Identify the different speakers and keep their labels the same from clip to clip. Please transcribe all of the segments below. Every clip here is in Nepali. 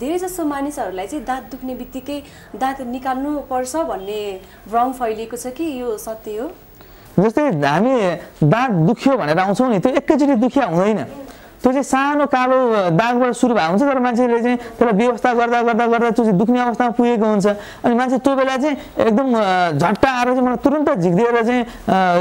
Speaker 1: धेरैजसो मानिसहरूलाई चाहिँ दाँत दुख्ने बित्तिकै दाँत निकाल्नु पर्छ भन्ने भ्रम फैलिएको छ कि यो सत्य हो?
Speaker 2: जस्तै हामी दाँत दुख्यो भनेर आउँछौँ नि त्यो एकैचोटि दुखिया हुँदैन। त्यो चाहिँ सानो कालो दागबाट सुरु भएको हुन्छ तर मान्छेले चाहिँ त्यसलाई व्यवस्था गर्दा गर्दा गर्दा त्यो चाहिँ दुख्ने अवस्थामा पुगेको हुन्छ। अनि मान्छे त्यो बेला चाहिँ एकदम झट्टा आएर चाहिँ मलाई तुरन्त झिकिदिएर चाहिँ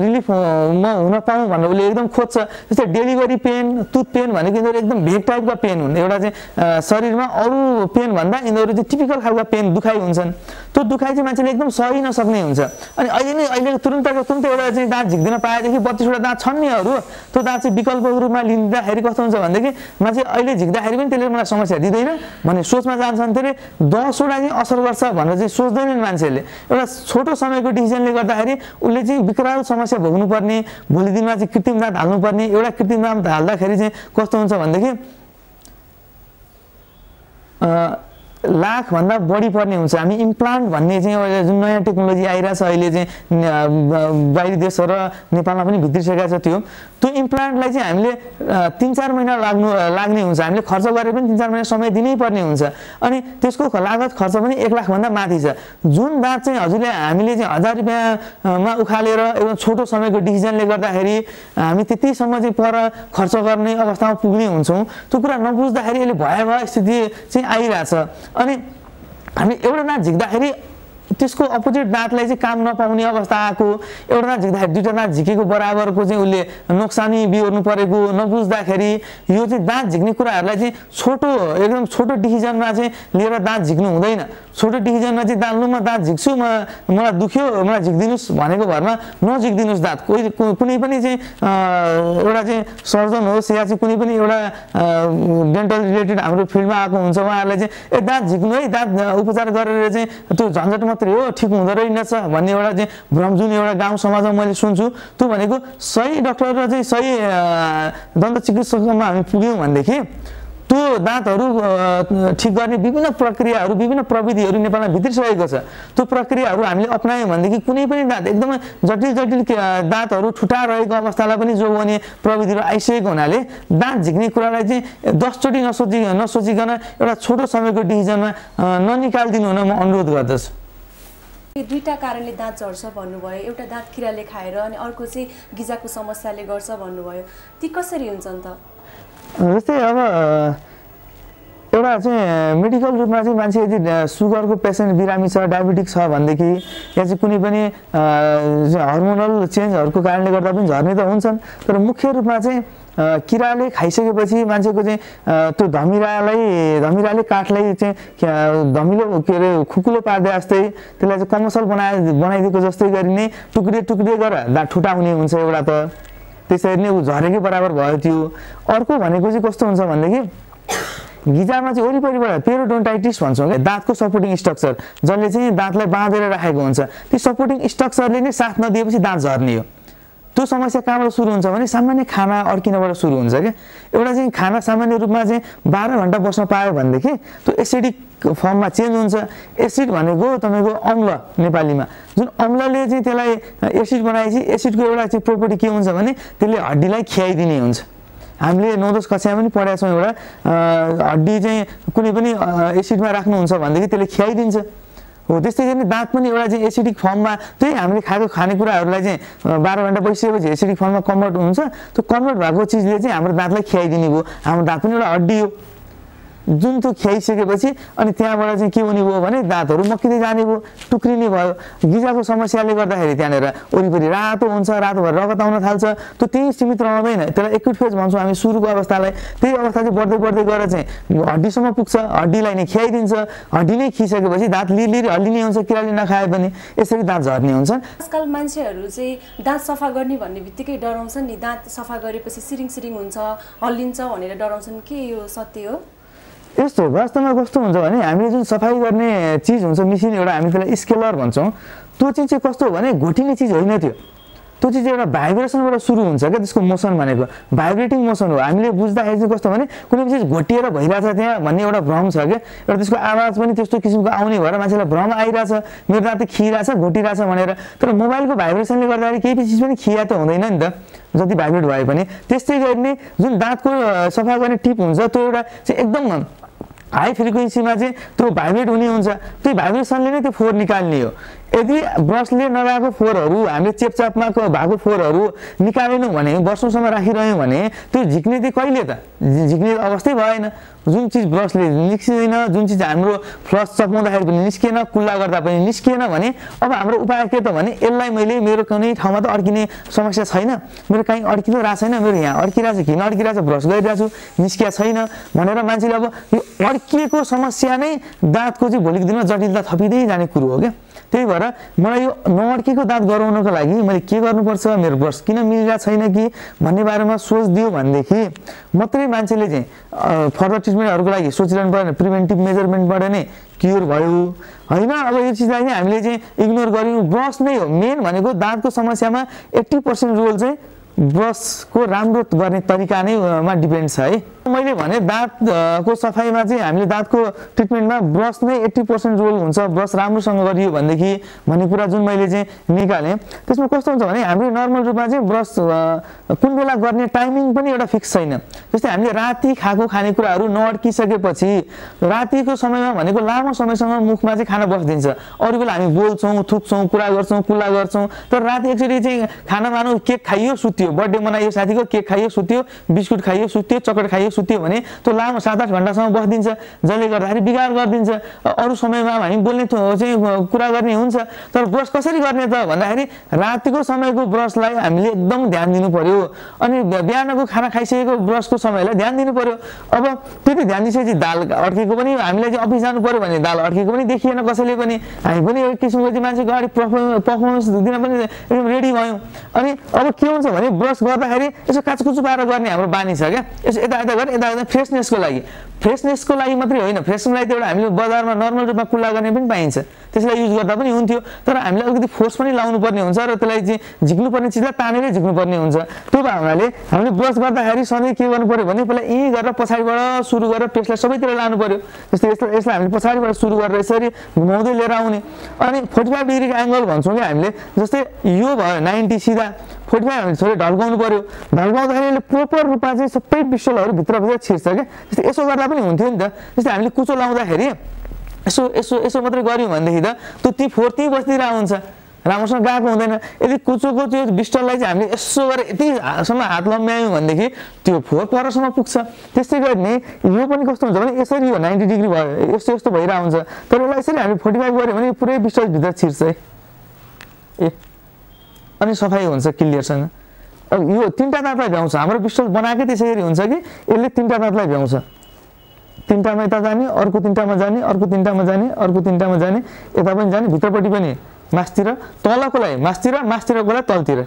Speaker 2: रिलिफ म हुन पाऊँ भनेर उसले एकदम खोज्छ। जस्तै डेलिभरी पेन टुथ पेन भनेको यिनीहरू एकदम भेग टाइपका पेन हुन्। एउटा चाहिँ शरीरमा अरू पेन भन्दा यिनीहरू चाहिँ टिपिकल खालका पेन दुखाइ हुन्छन्। त्यो दुखाइ चाहिँ मान्छेले एकदम सही नसक्ने हुन्छ। अनि अहिले नै अहिले तुरन्तको तुरन्त एउटा चाहिँ दाँत झिक्दिन पाएदेखि बत्तिसवटा दाँत छन् नि अरू त्यो दाँत चाहिँ विकल्पको रूपमा लिँदाखेरि कस्तो हुन्छ भनेदेखि मान्छे अहिले झिक्दाखेरि पनि त्यसले मलाई समस्या दिँदैन भन्ने सोचमा जान्छन् त्यसले दसवटा चाहिँ असर गर्छ भनेर चाहिँ सोच्दैनन् मान्छेहरूले एउटा छोटो समयको डिसिजनले गर्दाखेरि उसले चाहिँ विकराल समस्या भोग्नुपर्ने भोलि दिनमा चाहिँ कृत्रिम दाँत हाल्नुपर्ने एउटा कृत्रिम दाँत हाल्दाखेरि चाहिँ कस्तो हुन्छ भनेदेखि लाखभन्दा बढी पर्ने हुन्छ। हामी इम्प्लान्ट भन्ने चाहिँ जुन नयाँ टेक्नोलोजी आइरहेछ अहिले चाहिँ बाहिरी देश र नेपालमा पनि भित्रिसकेको छ त्यो। त्यो इम्प्लान्टलाई चाहिँ हामीले तिन चार महिना लाग्नु लाग्ने हुन्छ। हामीले खर्च गरेर पनि तिन चार महिना समय दिनै पर्ने हुन्छ। अनि त्यसको लागत खर्च पनि एक लाखभन्दा माथि छ। जुन दाँत चाहिँ हजुरले हामीले चाहिँ हजार रुपियाँमा उखालेर एकदम छोटो समयको डिसिजनले गर्दाखेरि हामी त्यतिसम्म चाहिँ पर खर्च गर्ने अवस्थामा पुग्ने हुन्छौँ। त्यो कुरा नबुझ्दाखेरि अहिले भयावह स्थिति चाहिँ आइरहेछ। अनि हामी एउटा दाँत झिक्दाखेरि त्यसको अपोजिट दाँतलाई चाहिँ काम नपाउने अवस्था आएको एउटा दाँत झिक्दाखेरि दुइटा दाँत झिकेको बराबरको चाहिँ उसले नोक्सानी बिहोर्नु परेको नबुझ्दाखेरि यो चाहिँ दाँत झिक्ने कुराहरूलाई चाहिँ छोटो एकदम छोटो डिसिजनमा चाहिँ लिएर दाँत झिक्नु हुँदैन। छोटो डिसिजनमा चाहिँ दाँत लु म दाँत झिक्छु म मलाई दुख्यो मलाई झिकिदिनुहोस् भनेको भरमा नझिकिदिनुहोस् दाँत। कोही कुनै पनि चाहिँ एउटा चाहिँ सर्जन होस् या चाहिँ कुनै पनि एउटा डेन्टल रिलेटेड हाम्रो फिल्डमा आएको हुन्छ उहाँहरूलाई चाहिँ ए दाँत झिक्नु है दाँत उपचार गरेर चाहिँ त्यो झन्झट मात्रै हो ठिक हुँदो रहेनछ भन्ने एउटा चाहिँ भ्रम जुन एउटा गाउँ समाजमा मैले सुन्छु। त्यो भनेको सही डक्टर र चाहिँ सही दन्त चिकित्सकमा हामी पुग्यौँ भनेदेखि त्यो दाँतहरू ठिक गर्ने विभिन्न प्रक्रियाहरू विभिन्न प्रविधिहरू नेपालमा भित्रिसकेको छ। त्यो प्रक्रियाहरू हामीले अप्नायौँ भनेदेखि कुनै पनि दाँत एकदमै जटिल जटिल दाँतहरू ठुटा रहेको अवस्थालाई पनि जोगाउने प्रविधिहरू आइसकेको हुनाले दाँत झिक्ने कुरालाई चाहिँ दसचोटि नसोचि नसोचिकन एउटा छोटो समयको डिसिजनमा ननिकालिदिनु हुन म अनुरोध गर्दछु।
Speaker 1: दुईवटा कारणले दाँत झर्छ भन्नुभयो एउटा दाँत किराले खाएर अनि अर्को चाहिँ गिजाको समस्याले गर्छ भन्नुभयो। ती कसरी हुन्छन् त?
Speaker 2: जस्तै अब एउटा चाहिँ मेडिकल रूपमा चाहिँ मान्छे यदि सुगरको पेसेन्ट बिरामी छ डायबिटिक छ भनेदेखि या चाहिँ कुनै पनि हर्मोनल चेन्जहरूको कारणले गर्दा पनि झर्ने त हुन्छन्। तर मुख्य रूपमा चाहिँ किराले खाइसकेपछि मान्छेको चाहिँ त्यो धमिरालाई धमिराले काठलाई चाहिँ धमिलो के अरे खुकुलो पार्दै जस्तै त्यसलाई चाहिँ कमसल बनाए बनाइदिएको जस्तै गरी नै टुक्रिए टुक्रिए गरेर ठुटा हुने हुन्छ एउटा त। त्यसरी नै ऊ झरेकै बराबर भयो त्यो। अर्को भनेको चाहिँ कस्तो हुन्छ भनेदेखि गिजामा चाहिँ वरिपरिबाट पेरोडोन्टाइटिस भन्छौँ क्या दाँतको सपोर्टिङ स्ट्रक्चर। जसले चाहिँ दाँतलाई बाँधेर राखेको हुन्छ। त्यो सपोर्टिङ स्ट्रक्चरले नै साथ नदिएपछि दाँत झर्ने हो। त्यो समस्या कहाँबाट सुरु हुन्छ भने सामान्य खाना अड्किनबाट सुरु हुन्छ क्या एउटा चाहिँ खाना सामान्य रूपमा चाहिँ बाह्र घन्टा बस्न पायो भनेदेखि त्यो एसिडिक फर्ममा चेन्ज हुन्छ। एसिड भनेको तपाईँको अम्ल नेपालीमा। जुन अम्लले चाहिँ त्यसलाई एसिड बनाएपछि एसिडको एउटा चाहिँ प्रोपर्टी के हुन्छ भने त्यसले हड्डीलाई खियाइदिने हुन्छ। हामीले नौ दस कक्षामा पनि पढाएको छौँ एउटा हड्डी चाहिँ कुनै पनि एसिडमा राख्नुहुन्छ भनेदेखि त्यसले खियाइदिन्छ। हो त्यस्तै गरी दाँत पनि एउटा चाहिँ एसिडिक फर्ममा त्यही हामीले खाएको खानेकुराहरूलाई चाहिँ बाह्र घन्टा बसिसकेपछि एसिडिक फर्ममा कन्भर्ट हुन्छ। त्यो कन्भर्ट भएको चिजले चाहिँ हाम्रो दाँतलाई खियाइदिने भयो। हाम्रो दाँत पनि एउटा हड्डी हो। जुन त्यो ख्याइसकेपछि अनि त्यहाँबाट चाहिँ के हुने भयो भने दाँतहरू मक्किँदै जाने भयो टुक्रिने भयो। गिजाको समस्याले गर्दाखेरि त्यहाँनिर वरिपरि रातो हुन्छ रातो भएर रगत आउन थाल्छ। त्यो त्यही सीमित रहँदैन। त्यसलाई एकुट फेज भन्छौँ हामी सुरुको अवस्थालाई। त्यही अवस्था चाहिँ बढ्दै बढ्दै गएर चाहिँ हड्डीसम्म पुग्छ। हड्डीलाई नै खियाइदिन्छ। हड्डी नै खिसकेपछि दाँत लिरलिर हल्लिने हुन्छ किराले नखाए पनि। यसरी दाँत झर्ने हुन्छ
Speaker 1: आजकल मान्छेहरू चाहिँ दाँत सफा गर्ने भन्ने बित्तिकै डराउँछन्। नि दाँत सफा गरेपछि सिरिङ सिरिङ हुन्छ हल्लिन्छ भनेर डराउँछन्। के यो सत्य हो?
Speaker 2: यस्तो वास्तवमा कस्तो हुन्छ भने हामीले जुन सफाइ गर्ने चिज हुन्छ मिसिन एउटा हामी त्यसलाई स्केलर भन्छौँ त्यो चिज चाहिँ कस्तो हो भने घोटिने चिज होइन त्यो। त्यो चिज एउटा भाइब्रेसनबाट सुरु हुन्छ क्या त्यसको मोसन भनेको। भाइब्रेटिङ मोसन हो। हामीले बुझ्दाखेरि चाहिँ कस्तो भने कुनै चिज घोटिएर भइरहेछ त्यहाँ भन्ने एउटा भ्रम छ क्या। एउटा त्यसको आवाज पनि त्यस्तो किसिमको आउने भएर मान्छेलाई भ्रम आइरहेछ मेरो दाँत खिइरहेछ घोटिरहेछ भनेर। तर मोबाइलको भाइब्रेसनले गर्दाखेरि केही चिज पनि खिया त हुँदैन नि त। जति भाइब्रेट भए पनि। त्यस्तै गरी नै जुन दाँतको सफा गर्ने टिप हुन्छ त्यो एउटा चाहिँ एकदम हाई फ्रिक्वेन्सीमा चाहिँ त्यो भाइब्रेट हुने हुन्छ त्यो भाइब्रेसनले नै त्यो फोहोर निकाल्ने हो। यदि ब्रसले नगएको फोहोरहरू हामीले चेपचापमा भएको फोहोरहरू निकालेनौँ भने वर्षौँसम्म राखिरह्यौँ भने त्यो झिक्ने चाहिँ कहिले त? झिक्ने अवस्थै भएन। जुन चिज ब्रसले निस्किँदैन जुन चिज हाम्रो फ्लस चपाउँदाखेरि पनि निस्किएन कुल्ला गर्दा पनि निस्किएन भने अब हाम्रो उपाय के त भने यसलाई मैले मेरो कुनै ठाउँमा त अड्किने समस्या छैन। मेरो कहीँ अड्किँदो रहेको छैन। मेरो यहाँ अड्किरहेको छ किन अड्किरहेको छ ब्रस गरिरहेको छु निस्किया छैन भनेर मान्छेले अब यो अड्किएको समस्या नै दाँतको चाहिँ भोलिको दिनमा जटिलता थपिँदै जाने कुरो हो क्या। त्यही भएर मलाई यो नअड्केको दाँत गराउनको लागि मैले के गर्नुपर्छ मेरो ब्रस? किन मिलिरहेको छैन कि भन्ने बारेमा सोचिदियो भनेदेखि मात्रै मान्छेले चाहिँ फर्दर ट्रिटमेन्टहरूको लागि सोचिरहनु परेन प्रिभेन्टिभ मेजरमेन्टबाट नै क्योर भयो। होइन? अब यो चिजलाई चाहिँ हामीले चाहिँ इग्नोर गऱ्यौँ। ब्रस नै हो। मेन भनेको दाँतको समस्यामा एट्टी पर्सेन्ट रोल चाहिँ ब्रसको राम्रो गर्ने तरिका नै मा डिपेन्ड छ है। मैले भने दाँतको सफाइमा चाहिँ हामीले दाँतको ट्रिटमेन्टमा ब्रस नै एट्टी पर्सेन्ट रोल हुन्छ। ब्रस राम्रोसँग गरियो भनेदेखि भन्ने कुरा जुन मैले चाहिँ निकालेँ। त्यसमा कस्तो हुन्छ भने हामीले नर्मल रूपमा चाहिँ ब्रस कुन बेला गर्ने टाइमिङ पनि एउटा फिक्स छैन। जस्तै हामीले राति खाएको खानेकुराहरू नअड्किसकेपछि रातिको समयमा भनेको लामो समयसम्म मुखमा चाहिँ खाना बसिदिन्छ। अरू बेला हामी बोल्छौँ थुक्छौँ कुरा गर्छौँ कुल्ला गर्छौँ। तर राति एकचोटि चाहिँ खाना मानौँ केक खाइयो सुत्यो। बर्थडे मनाइयो साथीको केक खाइयो सुत्यो बिस्कुट खाइयो सुत्यो चकलेट खाइयो सुत्यो भने त्यो लामो सात आठ घन्टासम्म बसिदिन्छ जसले गर्दाखेरि बिगार गरिदिन्छ। अरू समयमा हामी बोल्ने चाहिँ कुरा गर्ने हुन्छ तर ब्रस कसरी गर्ने त भन्दाखेरि रातिको समयको ब्रसलाई हामीले एकदम ध्यान दिनु पऱ्यो अनि बिहानको खाना खाइसकेको ब्रसको समयलाई ध्यान दिनु पऱ्यो अब त्यति ध्यान दिइसकेपछि दाल अड्केको पनि हामीलाई चाहिँ अफिस जानु पऱ्यो भने दाल अड्केको पनि देखिएन कसैले पनि। हामी पनि एक किसिमको चाहिँ मान्छेको अगाडि पर्फर्मेन्स दिन पनि एकदम रेडी भयौँ। अनि अब के हुन्छ भने ब्रस गर्दाखेरि यसो काचकुचु पाएर गर्ने हाम्रो बानी छ क्या। यसो यता यता यता फ्रेसनेसको लागि फ्रेसनेसको लागि मात्रै होइन। फ्रेसको लागि त एउटा हामीले बजारमा नर्मल रूपमा कुल्ला गर्ने पनि पाइन्छ। त्यसलाई युज गर्दा पनि हुन्थ्यो। तर हामीले अलिकति फोर्स पनि लाउनु पर्ने हुन्छ र त्यसलाई चाहिँ झिक्नुपर्ने चिजलाई तानेरै झिक्नुपर्ने हुन्छ। त्यो भावनाले हामीले ब्रस गर्दाखेरि सधैँ के गर्नु पऱ्यो भने पहिला यहीँ गरेर पछाडिबाट सुरु गरेर पेस्टलाई सबैतिर लानु पऱ्यो जस्तै यसलाई यसलाई हामीले पछाडिबाट सुरु गरेर यसरी घुमाउँदै लिएर आउने। अनि फोर्टी फाइभ डिग्रीको एङ्गल भन्छौँ कि हामीले जस्तै यो भयो नाइन्टी सिधा। फोर्टी फाइभ हामीले छोरी ढल्काउनु पऱ्यो ढल्काउँदाखेरि प्रोपर रूपमा चाहिँ सबै पिस्टलहरू भित्रभित्र छिर्छ क्या। जस्तै यसो गर्दा पनि हुन्थ्यो नि त। जस्तै हामीले कुचो लाउँदाखेरि यसो यसो यसो मात्रै गऱ्यौँ भनेदेखि त त्यो ती फोहोर त्यहीँ बस्दिरहेको हुन्छ राम्रोसँग गएको हुँदैन। यदि कुचोको त्यो बिस्टललाई चाहिँ हामीले यसो गरेर यतिसम्म हात लम्ब्यायौँ भनेदेखि त्यो फोहोर परसम्म पुग्छ। त्यस्तै गरी नै यो पनि कस्तो हुन्छ भने यसरी यो नाइन्टी डिग्री भयो यस्तो यस्तो भइरहेको हुन्छ। तर यसलाई यसरी हामीले फोर्टी फाइभ गऱ्यो भने पुरै बिस्टलभित्र छिर्छ है। ए अनि सफाइ हुन्छ क्लियरसँग। अब यो तिनवटा दाँतलाई भ्याउँछ। हाम्रो पिस्टल बनाएकै त्यसै हुन्छ कि यसले तिनवटा दाँतलाई भ्याउँछ? तिनवटामा यता जाने अर्को तिनवटामा जाने अर्को तिनवटामा जाने अर्को तिनवटामा जाने यता पनि जाने भित्रपट्टि पनि मासतिर तलकोलाई मासतिर मासतिरकोलाई तलतिर।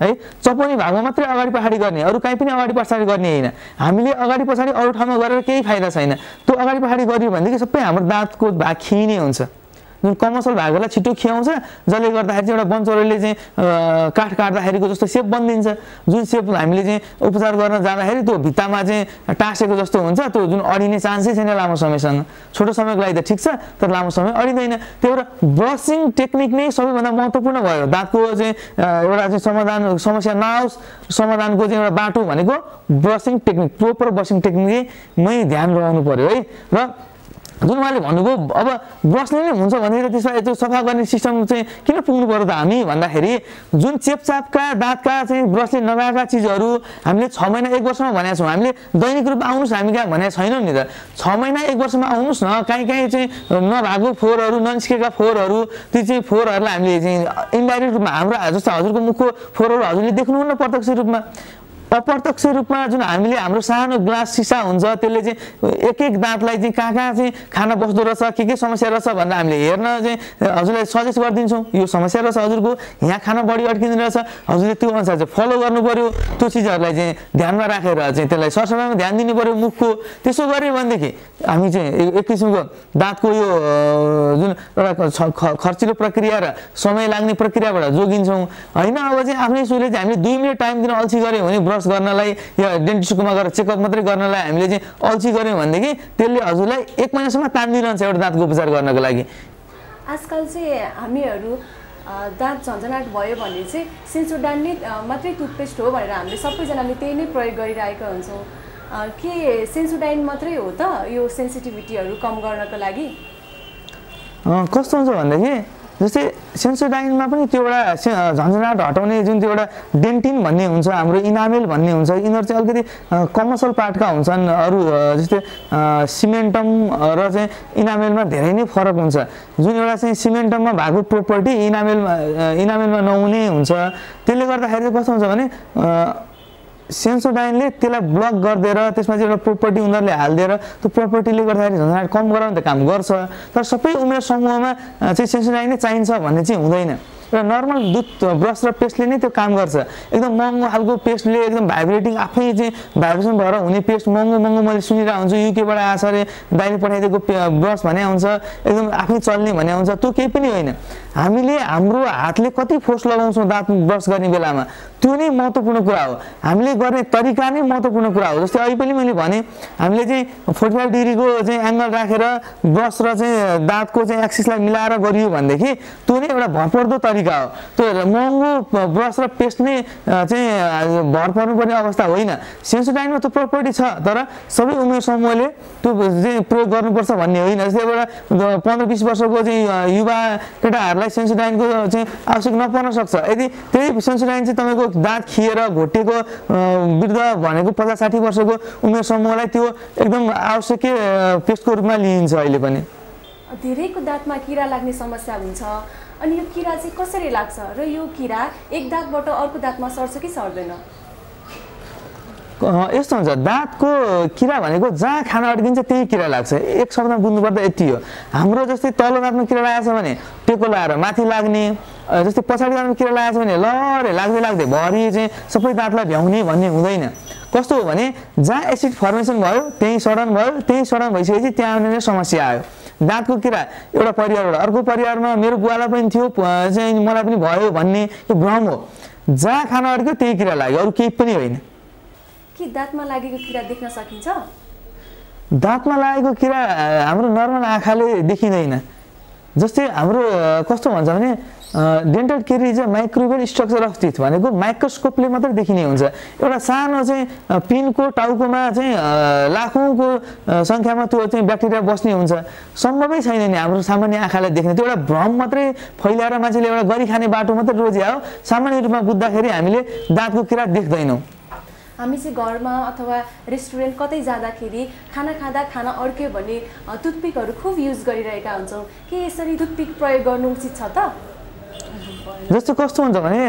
Speaker 2: है चपाउने भागमा मात्रै अगाडि पछाडि गर्ने अरू कहीँ पनि अगाडि पछाडि गर्ने होइन। हामीले अगाडि पछाडि अरू ठाउँमा गरेर केही फाइदा छैन। त्यो अगाडि पछाडि गऱ्यो भनेदेखि सबै हाम्रो दाँतको भाग खिने हुन्छ। जुन कमर्सल भागहरूलाई छिटो खियाउँछ जसले गर्दाखेरि चाहिँ एउटा वनचौरीले चाहिँ काठ काट्दाखेरिको जस्तो सेप बनिदिन्छ। जुन सेप हामीले चाहिँ उपचार गर्न जाँदाखेरि त्यो भित्तामा चाहिँ टाँसेको जस्तो हुन्छ त्यो जुन अडिने चान्सै छैन लामो समयसँग छोटो समयको लागि त ठिक छ तर लामो समय अडिँदैन। त्यही भएर ब्रसिङ टेक्निक नै सबैभन्दा महत्त्वपूर्ण भयो। दाँतको चाहिँ एउटा चाहिँ समाधान समस्या नआओस् समाधानको चाहिँ एउटा बाटो भनेको ब्रसिङ टेक्निक प्रोपर ब्रसिङ टेक्निकमै ध्यान रहनु पऱ्यो है। र जुन उहाँले भन्नुभयो अब ब्रसले नै हुन्छ भनेर त्यसमा त्यो सफा गर्ने सिस्टम चाहिँ किन पुग्नु पऱ्यो त हामी? भन्दाखेरि जुन चेपचापका दाँतका चाहिँ ब्रसले नगएका चिजहरू हामीले छ महिना एक वर्षमा भनेका छौँ। हामीले दैनिक रूपमा आउनुहोस् हामी कहाँ भनेको छैनौँ नि त। छ महिना एक वर्षमा आउनुहोस् न। काहीँ काहीँ चाहिँ नभएको फोहोरहरू ननिस्केका फोहोरहरू ती चाहिँ फोहोरहरूलाई हामीले चाहिँ इन्डाइरेक्ट रूपमा हाम्रो जस्तो हजुरको मुखको फोहोरहरू हजुरले देख्नुहुन्न प्रत्यक्ष रूपमा। अप्रत्यक्ष रूपमा जुन हामीले हाम्रो सानो ग्लास सिसा हुन्छ त्यसले चाहिँ एक एक दाँतलाई चाहिँ कहाँ कहाँ चाहिँ खाना बस्दो रहेछ के के समस्या रहेछ भनेर हामीले हेर्न चाहिँ हजुरलाई सजेस्ट गरिदिन्छौँ। यो समस्या रहेछ हजुरको यहाँ खाना बढी अड्किँदो रहेछ। हजुरले त्यो अनुसार चाहिँ फलो गर्नु पऱ्यो त्यो चिजहरूलाई चाहिँ ध्यानमा राखेर चाहिँ त्यसलाई सरसफाइमा ध्यान दिनु पऱ्यो मुखको। त्यसो गऱ्यो भनेदेखि हामी चाहिँ एक किसिमको दाँतको यो जुन एउटा खर्चिलो प्रक्रिया र समय लाग्ने प्रक्रियाबाट जोगिन्छौँ होइन अब चाहिँ आफ्नै सुले चाहिँ हामीले दुई मिनट टाइम दिन अल्छी गऱ्यौँ भने ब्रस गर्नलाई या डेन्टिस्टकोमा गएर चेकअप मात्रै गर्नलाई हामीले चाहिँ अल्छी गऱ्यौँ भनेदेखि त्यसले हजुरलाई एक महिनासम्म तानिदिरहन्छ एउटा दाँतको उपचार गर्नको लागि
Speaker 1: आजकल चाहिँ हामीहरू दाँत झन्झनाट भयो भने चाहिँ सेन्सोडान नै मात्रै टुथपेस्ट हो भनेर हामीले सबैजनाले त्यही नै प्रयोग गरिरहेका हुन्छौँ के सेन्सोडाइन मात्रै हो त यो सेन्सिटिभिटीहरू कम गर्नको लागि?
Speaker 2: कस्तो हुन्छ भनेदेखि जस्तै सेन्सोडाइनमा पनि त्यो एउटा झन्झनाट हटाउने जुन त्यो एउटा डेन्टिन भन्ने हुन्छ हाम्रो इनामेल भन्ने हुन्छ यिनीहरू चाहिँ अलिकति कमर्सियल पार्टका हुन्छन् अरू जस्तै सिमेन्टम र चाहिँ इनामेलमा धेरै नै फरक हुन्छ। जुन एउटा चाहिँ सिमेन्टममा भएको प्रोपर्टी इनामेलमा इनामेलमा नहुने हुन्छ। त्यसले गर्दाखेरि चाहिँ कस्तो हुन्छ भने सेन्सोडाइनले त्यसलाई ब्लक गरिदिएर त्यसमा चाहिँ एउटा प्रोपर्टी उनीहरूले हालिदिएर त्यो प्रोपर्टीले गर्दाखेरि झन्झट कम गराउने त काम गर्छ। तर सबै उमेर समूहमा चाहिँ सेन्सोडाइन नै चाहिन्छ भन्ने चाहिँ हुँदैन। एउटा नर्मल दुध ब्रस र पेस्टले नै त्यो काम गर्छ। एकदम महँगो खालको पेस्टले एकदम भाइब्रेटिङ आफै चाहिँ भाइब्रेसन भएर हुने पेस्ट महँगो महँगो मैले सुनिरहेको हुन्छु युकेबाट आएको छ अरे दाइले पठाइदिएको ब्रस भने हुन्छ एकदम आफै चल्ने भने हुन्छ त्यो केही पनि होइन। हामीले हाम्रो हातले कति फोर्स लगाउँछौँ दाँत ब्रस गर्ने बेलामा? त्यो नै महत्त्वपूर्ण कुरा हो। हामीले गर्ने तरिका नै महत्त्वपूर्ण कुरा हो। जस्तै अहिले पनि मैले भने हामीले चाहिँ फोर्टी फाइभ डिग्रीको चाहिँ एङ्गल राखेर ब्रस र चाहिँ दाँतको चाहिँ एक्सिसलाई मिलाएर गरियो भनेदेखि त्यो नै एउटा भरपर्दो तरिका हो। त्यो महँगो ब्रस र पेस्ट नै चाहिँ भर पर्नुपर्ने अवस्था होइन। सेन्सोडाइनमा त्यो प्रपर्टी छ तर सबै उमेर समूहले त्यो चाहिँ प्रयोग गर्नुपर्छ भन्ने होइन। जस्तै एउटा पन्ध्र बिस वर्षको चाहिँ युवा केटाहरूलाई सेन्सोडाइनको चाहिँ आवश्यक नपर्न सक्छ। यदि त्यही सेन्सोडाइन चाहिँ तपाईँको दाँत खिएर घोटेको वृद्ध भनेको पचास साठी वर्षको उमेर समूहलाई त्यो एकदम आवश्यक पेस्टको रूपमा लिइन्छ अहिले पनि।
Speaker 1: धेरैको दाँतमा किरा लाग्ने समस्या हुन्छ। अनि यो किरा चाहिँ कसरी लाग्छ? र यो किरा एक दाँतबाट अर्को दाँतमा सर्छ कि सर्दैन?
Speaker 2: यस्तो हुन्छ। दाँतको किरा भनेको जहाँ खाना अड्किन्छ त्यही किरा लाग्छ। एक शब्दमा बुझ्नुपर्दा यति हो। हाम्रो जस्तै तल्लो दाँतमा किरा लागेको भने टेको लगाएर माथि लाग्ने जस्तै पछाडि दाँतमा किरा लागेको भने लरे लाग्दै लाग्दै भरि चाहिँ सबै दाँतलाई भ्याउने भन्ने हुँदैन। कस्तो हो भने जहाँ एसिड फर्मेसन भयो त्यहीँ सडन भयो त्यहीँ सडन भइसकेपछि त्यहाँ समस्या आयो। दाँतको किरा एउटा परिवारबाट अर्को परिवारमा मेरो बुवालाई पनि थियो चाहिँ मलाई पनि भयो भन्ने यो भ्रम हो। जहाँ खाना अड्क्यो त्यही किरा लाग्यो अरू केही पनि होइन।
Speaker 1: के दाँतमा लागेको किरा देख्न सकिन्छ?
Speaker 2: दाँतमा लागेको किरा हाम्रो नर्मल आँखाले देखिँदैन। जस्तै हाम्रो कस्तो भन्छ भने डेन्टल केरी चाहिँ माइक्रोवेल स्ट्रक्चर अफ टिथ भनेको माइक्रोस्कोपले मात्रै देखिने हुन्छ। एउटा सानो चाहिँ अ, पिनको टाउकोमा चाहिँ अ, लाखौँको अ, सङ्ख्यामा त्यो चाहिँ ब्याक्टेरिया बस्ने हुन्छ। सम्भवै छैन नि हाम्रो सामान्य आँखाले देख्ने। त्यो एउटा भ्रम मात्रै फैलाएर मान्छेले एउटा गरी खाने बाटो मात्रै रोज्या हो। सामान्य रूपमा बुझ्दाखेरि हामीले दाँतको किरा देख्दैनौँ।
Speaker 1: हामी चाहिँ घरमा अथवा रेस्टुरेन्ट कतै जाँदाखेरि खाना खाँदा खाना अड्क्यो भने अ, टुथपिकहरू खुब युज गरिरहेका हुन्छौँ। के यसरी टुथपिक प्रयोग गर्नु उचित छ त?
Speaker 2: जस्तो कस्तो हुन्छ भने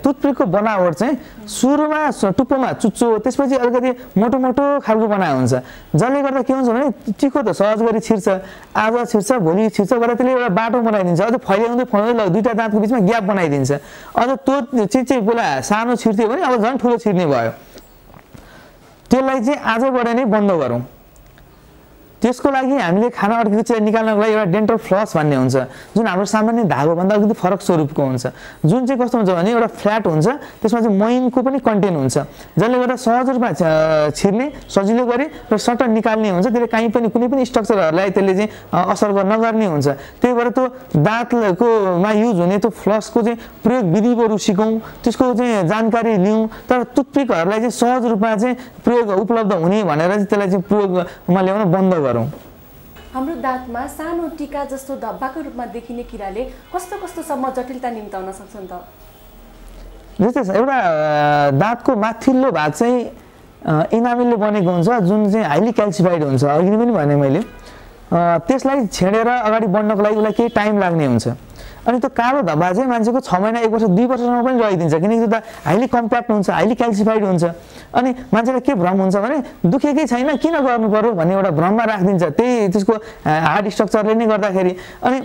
Speaker 2: टुथपिकको बनावट चाहिँ सुरुमा टुप्पोमा चुच्चो त्यसपछि अलिकति मोटो मोटो खालको बनाएको हुन्छ। जसले गर्दा के हुन्छ भने टिको त सहज गरी छिर्छ आज छिर्छ भोलि छिर्छ गरेर त्यसले एउटा बाटो बनाइदिन्छ। अझ फैलाउँदै ल दुईवटा दाँतको बिचमा ग्याप बनाइदिन्छ। अझ त्यो चिज चाहिँ पहिला सानो छिर्थ्यो भने अब झन् ठुलो छिर्ने भयो। त्यसलाई चाहिँ आजबाट नै बन्द गरौँ। त्यसको लागि हामीले खाना अड्केको चिज निकाल्नको लागि एउटा डेन्टल फ्लस भन्ने हुन्छ जुन हाम्रो सामान्य धागोभन्दा अलिकति फरक स्वरूपको हुन्छ। जुन चाहिँ कस्तो हुन्छ भने एउटा फ्ल्याट हुन्छ त्यसमा चाहिँ मैनको पनि कन्टेन्ट हुन्छ। जसले गर्दा सहज रूपमा छिर्ने सजिलो गरी र सट्ट निकाल्ने हुन्छ त्यसले काहीँ पनि कुनै पनि स्ट्रक्चरहरूलाई त्यसले चाहिँ असर गर- नगर्ने हुन्छ। त्यही भएर त्यो दाँतकोमा युज हुने त्यो फ्लसको चाहिँ प्रयोग विधिहरू सिकौँ त्यसको चाहिँ जानकारी लिउँ तर टुथपिकहरूलाई चाहिँ सहज रूपमा चाहिँ प्रयोग उपलब्ध हुने भनेर चाहिँ त्यसलाई चाहिँ प्रयोगमा ल्याउन बन्द गरौँ।
Speaker 1: हाम्रो दाँतमा सानो टिका जस्तो धब्बाको रूपमा देखिने किराले कस्तो कस्तोसम्म जटिलता निम्ताउन सक्छन् त?
Speaker 2: जस्तै एउटा दाँतको माथिल्लो भाग चाहिँ इनामिलले बनेको हुन्छ जुन चाहिँ हाइली क्याल्सिफाइड हुन्छ। अघि नै पनि भने मैले त्यसलाई छेडेर अगाडि बढ्नको लागि उसलाई केही टाइम लाग्ने हुन्छ। अनि त्यो कालो धब्बा चाहिँ मान्छेको छ महिना एक वर्ष दुई वर्षसम्म पनि रहिदिन्छ। किनकि त्यो त हाइली कम्प्याक्ट हुन्छ हाइली क्याल्सिफाइड हुन्छ। अनि मान्छेलाई के भ्रम हुन्छ भने दुखेकै छैन किन गर्नु पर्यो भन्ने एउटा भ्रममा राखिदिन्छ। त्यही त्यसको हार्ड स्ट्रक्चरले नै गर्दाखेरि। अनि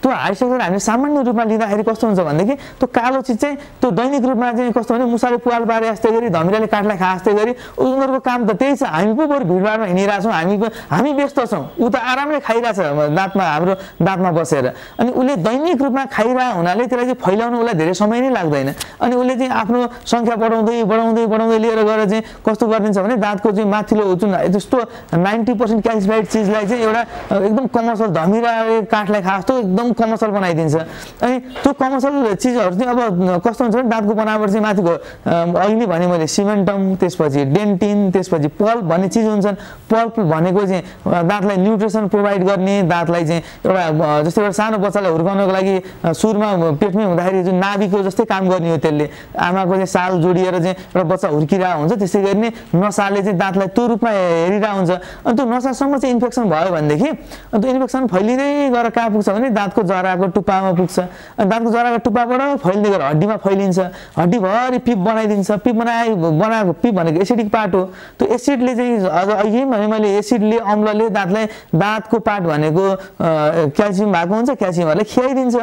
Speaker 2: त्यो हाई स्ट्रक्चर हामीले सामान्य रूपमा लिँदाखेरि कस्तो हुन्छ भनेदेखि त्यो कालो चिज चाहिँ त्यो दैनिक रूपमा चाहिँ कस्तो भने मुसाले पुवाल पारे जस्तै गरी धमिराले काठलाई खा जस्तै गरी उनीहरूको काम त त्यही छ। हामी पो बरु भिडभाडमा हिँडिरहेछौँ हामी हामी व्यस्त छौँ। ऊ त आरामले खाइरहेछ दाँतमा हाम्रो दाँतमा बसेर। अनि उसले दैनिक रूपमा खाइरहेको हुनाले त्यसलाई चाहिँ फैलाउनु उसलाई धेरै समय नै लाग्दैन। अनि उसले चाहिँ आफ्नो सङ्ख्या बढाउँदै बढाउँदै बढाउँदै लिएर गएर चाहिँ कस्तो गरिदिन्छ भने दाँतको चाहिँ माथिल्लो जुन त्यस्तो नाइन्टी पर्सेन्ट क्याल्सिफाइड चिजलाई चाहिँ एउटा एकदम कमर्सियल धमिरा काठलाई खा जस्तो एकदम एकदम कमर्सल बनाइदिन्छ। अनि त्यो कमर्सल चिजहरू चाहिँ अब कस्तो हुन्छ भने दाँतको बनावट चाहिँ माथिको नै भने मैले सिमेन्टम त्यसपछि डेन्टिन त्यसपछि पल्प भन्ने चिज हुन्छन् पल्प भनेको चाहिँ दाँतलाई न्युट्रिसन प्रोभाइड गर्ने दाँतलाई चाहिँ एउटा जस्तै एउटा सानो बच्चालाई हुर्काउनको लागि सुरुमा पेटमै हुँदाखेरि जुन नाभिको जस्तै काम गर्ने हो त्यसले आमाको चाहिँ साल जोडिएर चाहिँ एउटा बच्चा हुर्किरहेको हुन्छ त्यसै गरी नै नसाले चाहिँ दाँतलाई त्यो रूपमा हेरिरहेको हुन्छ। अनि त्यो नसासम्म चाहिँ इन्फेक्सन भयो भनेदेखि अनि त्यो इन्फेक्सन फैलिँदै गएर कहाँ पुग्छ भने दाँतको जराको टुप्पामा पुग्छ। अनि दाँतको जराको टुप्पाबाट फैलिँदै गएर हड्डीमा फैलिन्छ। हड्डीभरि पिप बनाइदिन्छ। पिप बनाए बनाएको पिप भनेको एसिडिक पार्ट हो। त्यो एसिडले चाहिँ अझ अघि भने मैले एसिडले अम्लले दाँतलाई दाँतको पार्ट भनेको क्याल्सियम भएको हुन्छ क्याल्सियमहरूलाई खियाइदिन्छ।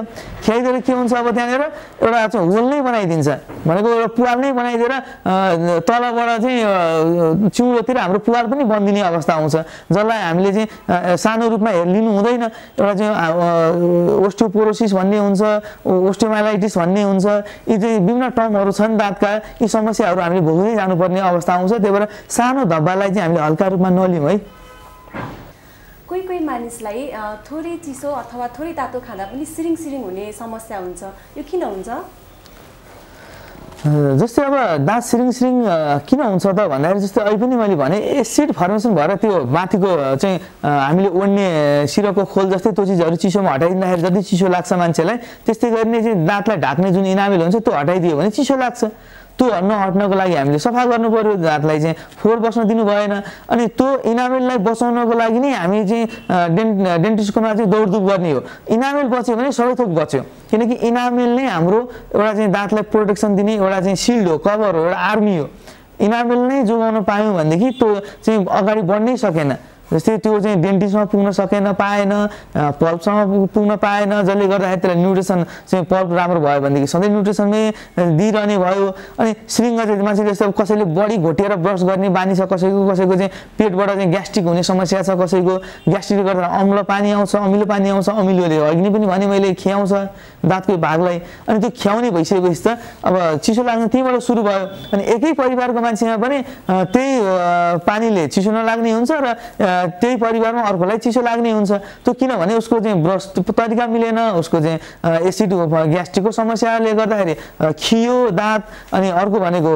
Speaker 2: खियाइदिएर के हुन्छ अब त्यहाँनिर एउटा चाहिँ होल नै बनाइदिन्छ। भनेको एउटा पुवाल नै बनाइदिएर तलबाट चाहिँ चिउडोतिर हाम्रो पुवाल पनि बनिदिने अवस्था आउँछ जसलाई हामीले चाहिँ सानो रूपमा लिनु हुँदैन। एउटा चाहिँ ओस्टियोपोरोसिस भन्ने हुन्छ ओस्टियोमाइलाइटिस भन्ने हुन्छ यी चाहिँ विभिन्न टर्महरू छन् दाँतका यी समस्याहरू हामीले भोग्दै जानुपर्ने अवस्था आउँछ। त्यही भएर सानो धब्बालाई चाहिँ हामीले हल्का रूपमा नलिउँ है।
Speaker 1: कोही कोही मानिसलाई थोरै चिसो अथवा थोरै तातो खाँदा पनि सिरिङ सिरिङ हुने समस्या हुन्छ। यो किन हुन्छ?
Speaker 2: जस्तै अब दाँत सिरिङ सिरिङ किन हुन्छ त भन्दाखेरि जस्तै अहिले पनि मैले भने एसिड फर्मेसन भएर त्यो माथिको चाहिँ हामीले ओड्ने सिरकको खोल जस्तै त्यो चिजहरू चिसोमा हटाइदिँदाखेरि जति चिसो लाग्छ मान्छेलाई त्यस्तै गरी नै चाहिँ दाँतलाई ढाक्ने जुन इनामेल हुन्छ त्यो हटाइदियो भने चिसो लाग्छ। त्यो नहट्नको लागि हामीले सफा गर्नु पऱ्यो दाँतलाई चाहिँ फोहोर बस्न दिनु भएन। अनि त्यो इनामेललाई बचाउनको लागि नै हामी चाहिँ डेन्ट डेन्टिस्टकोमा चाहिँ दौडधुप गर्ने हो। इनामेल बच्यो भने सबै थोक बच्यो। किनकि इनामेल नै हाम्रो एउटा चाहिँ दाँतलाई प्रोटेक्सन दिने एउटा चाहिँ सिल्ड हो कभर हो एउटा आर्मी हो। इनामेल नै जोगाउन पायौँ भनेदेखि त्यो चाहिँ अगाडि बढ्नै सकेन। जस्तै त्यो चाहिँ डेन्टिस्टमा पुग्न सकेन पाएन पल्पसँग पुग्न पाएन जसले गर्दाखेरि त्यसलाई न्युट्रिसन चाहिँ पल्प राम्रो भयो भनेदेखि सधैँ न्युट्रिसनमै दिइरहने भयो। अनि श्रृङ्ग चाहिँ मान्छेले जस्तो कसैले बढी घोटेर ब्रस गर्ने बानी छ कसैको कसैको चाहिँ पेटबाट चाहिँ ग्यास्ट्रिक हुने समस्या छ कसैको ग्यास्ट्रिकले गर्दा अम्ल पानी आउँछ अमिलो पानी आउँछ अमिलोले अघि पनि भने मैले खियाउँछ दाँतको भागलाई। अनि त्यो खियाउने भइसकेपछि त अब चिसो लाग्ने त्यहीँबाट सुरु भयो। अनि एकै परिवारको मान्छेमा पनि त्यही पानीले चिसो नलाग्ने हुन्छ र त्यही परिवारमा अर्कोलाई चिसो लाग्ने हुन्छ। त्यो किनभने उसको चाहिँ ब्रस तरिका मिलेन उसको चाहिँ एसिड ग्यास्ट्रिकको समस्याले गर्दाखेरि खियो दाँत अनि अर्को भनेको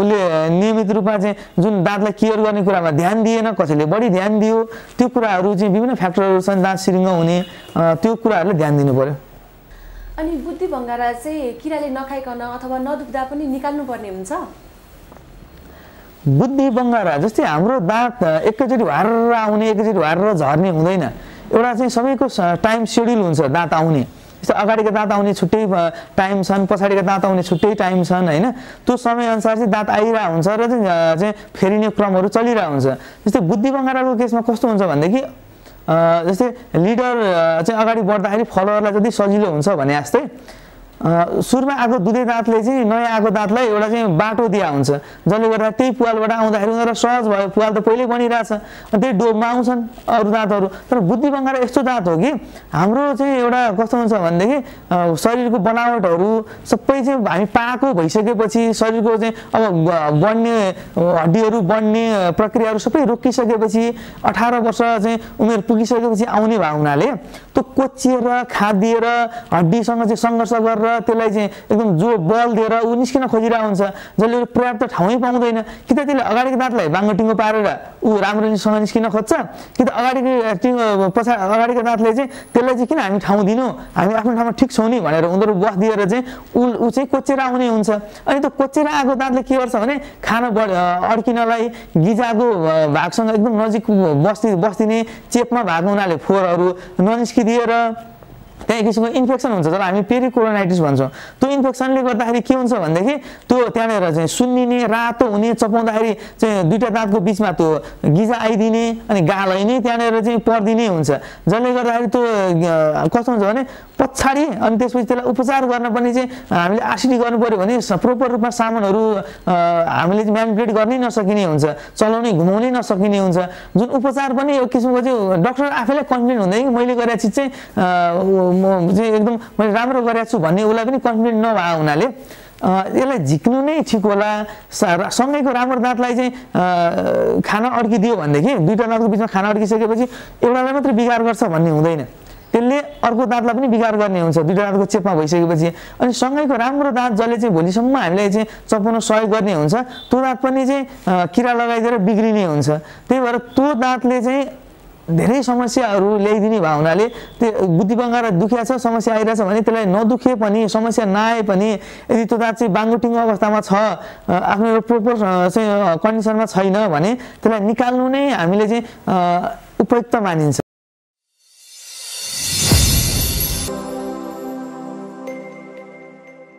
Speaker 2: उसले नियमित रूपमा चाहिँ जुन दाँतलाई केयर गर्ने कुरामा ध्यान दिएन कसैले बढी ध्यान दियो त्यो कुराहरू चाहिँ विभिन्न फ्याक्टरहरू छन् दाँत सिरिङ्ग हुने त्यो कुराहरूले ध्यान दिनु पऱ्यो
Speaker 1: अनि बुद्धि भङ्गारा चाहिँ किराले नखाइकन अथवा नदुख्दा पनि निकाल्नु पर्ने हुन्छ?
Speaker 2: बुद्धि बङ्गारा जस्तै हाम्रो दाँत एकैचोटि भार आउने एकैचोटि भार झर्ने हुँदैन। एउटा चाहिँ सबैको टाइम सेड्युल हुन्छ दाँत आउने। जस्तै अगाडिको दाँत आउने छुट्टै टाइम छन् पछाडिको दाँत आउने छुट्टै टाइम छन् होइन? त्यो समयअनुसार चाहिँ दाँत आइरहेको हुन्छ र चाहिँ फेरिने क्रमहरू चलिरहेको हुन्छ। जस्तै बुद्धि बङ्गाराको केसमा कस्तो हुन्छ भनेदेखि जस्तै लिडर चाहिँ अगाडि बढ्दाखेरि फलोवरलाई जति सजिलो हुन्छ भने जस्तै सुरुमा आएको दुधे दाँतले चाहिँ नयाँ आएको दाँतलाई एउटा चाहिँ बाटो दिया हुन्छ जसले गर्दा त्यही पुवालबाट आउँदाखेरि उनीहरूलाई सहज भयो। पुवाल त पहिल्यै बनिरहेछ त्यही डोबमा आउँछन् अरू दाँतहरू। तर बुद्धि बङ्गारा यस्तो दाँत हो कि हाम्रो चाहिँ एउटा कस्तो हुन्छ भनेदेखि शरीरको बनावटहरू सबै चाहिँ हामी पाएको भइसकेपछि शरीरको चाहिँ अब बढ्ने हड्डीहरू बढ्ने प्रक्रियाहरू सबै रोकिसकेपछि अठार वर्ष चाहिँ उमेर पुगिसकेपछि आउने भएको हुनाले त्यो कोचिएर खादिएर हड्डीसँग चाहिँ सङ्घर्ष गरेर त्यसलाई चाहिँ एकदम जो बल दिएर ऊ निस्किन खोजिरहेको हुन्छ जसले पर्याप्त ठाउँै पाउँदैन कि त त्यसले अगाडिको दाँतलाई बाङ्गो टिङ्गो पारेर ऊ राम्रोसँग निस्किन खोज्छ कि त अगाडिको टिङ्गो पछाडि अगाडिको दाँतले चाहिँ त्यसलाई चाहिँ किन हामी ठाउँ दिनु हामी आफ्नो ठाउँमा ठिक छौँ नि भनेर उनीहरू बस दिएर चाहिँ ऊ ऊ चाहिँ कोचेर आउने हुन्छ। अनि त्यो कोचेर आएको दाँतले के गर्छ भने खाना बढ अड्किनलाई गिजाको भागसँग एकदम नजिक बस्ती बस्दिने चेपमा भएको हुनाले फोहोरहरू ननिस्किदिएर त्यहाँ एक किसिमको इन्फेक्सन हुन्छ तर हामी पेरिकोरोनाइटिस भन्छौँ। त्यो इन्फेक्सनले गर्दाखेरि के हुन्छ भनेदेखि त्यो त्यहाँनिर चाहिँ सुन्निने रातो हुने चपाउँदाखेरि चाहिँ दुइटा दाँतको बिचमा त्यो गिजा आइदिने अनि गालै नै त्यहाँनिर चाहिँ परिदिने हुन्छ। जसले गर्दाखेरि त्यो कस्तो हुन्छ भने पछाडि अनि त्यसपछि त्यसलाई उपचार गर्न पनि चाहिँ हामीले आसिडी गर्नु पऱ्यो भने प्रोपर रूपमा सामानहरू हामीले म्यानिपुलेट गर्नै नसकिने हुन्छ चलाउनै घुमाउनै नसकिने हुन्छ। जुन उपचार पनि एक किसिमको चाहिँ डक्टर आफैलाई कन्फिडेन्ट हुँदैन कि मैले गरेको चिज चाहिँ म चाहिँ एकदम मैले राम्रो गरेको छु भन्ने उसलाई पनि कन्फिडेन्ट नभएको हुनाले यसलाई झिक्नु नै ठिक होला। सँगैको राम्रो दाँतलाई चाहिँ खाना अड्किदियो भनेदेखि दुईवटा दाँतको बिचमा खाना अड्किसकेपछि एउटालाई मात्रै बिगार गर्छ भन्ने हुँदैन। त्यसले अर्को दाँतलाई पनि बिगार गर्ने हुन्छ दुइटा दाँतको चेपमा भइसकेपछि। अनि सँगैको राम्रो दाँत जसले चाहिँ भोलिसम्म हामीलाई चाहिँ चपाउन सहयोग गर्ने हुन्छ त्यो दाँत पनि चाहिँ किरा लगाइदिएर बिग्रिने हुन्छ। त्यही भएर त्यो दाँतले चाहिँ धेरै समस्याहरू ल्याइदिने भए हुनाले त्यो बुद्धिबङ्गा र दुखिया छ समस्या आइरहेछ भने त्यसलाई नदुखे पनि समस्या नआए पनि यदि त्यो दाँत चाहिँ बाङ्गुटिङ अवस्थामा छ आफ्नो एउटा प्रोपर चाहिँ कन्डिसनमा छैन भने त्यसलाई निकाल्नु नै हामीले चाहिँ उपयुक्त मानिन्छ।